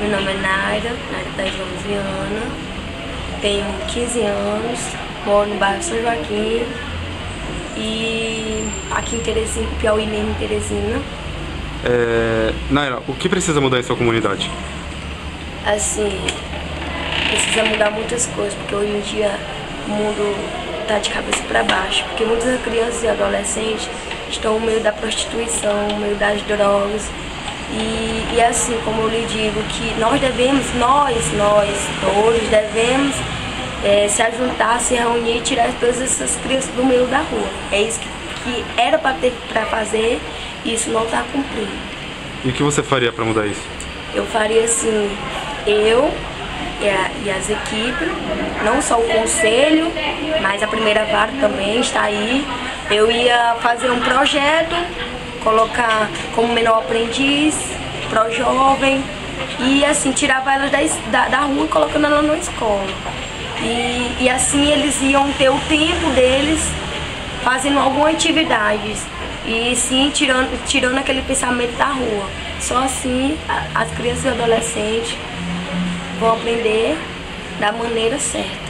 Meu nome é Naira, Naira da João tenho 15 anos, moro no bairro São Joaquim e aqui em Teresina, Piauí mesmo, Teresina. É, Naira, o que precisa mudar em sua comunidade? Assim, precisa mudar muitas coisas, porque hoje em dia o mundo está de cabeça para baixo, porque muitas crianças e adolescentes estão no meio da prostituição, no meio das drogas. E, e assim, como eu lhe digo, que nós devemos, nós, nós todos devemos é, se ajuntar, se reunir e tirar todas essas crianças do meio da rua. É isso que, que era para ter para fazer e isso não está cumprindo. E o que você faria para mudar isso? Eu faria assim, eu e, a, e, as equipes, não só o conselho, mas a primeira vara também está aí. Eu ia fazer um projeto, colocar como menor aprendiz, pro jovem, e assim, tirava elas da, da, rua e colocando elas na escola. E, e assim eles iam ter o tempo deles fazendo alguma atividade. E sim tirando, tirando aquele pensamento da rua. Só assim as crianças e adolescentes vão aprender da maneira certa.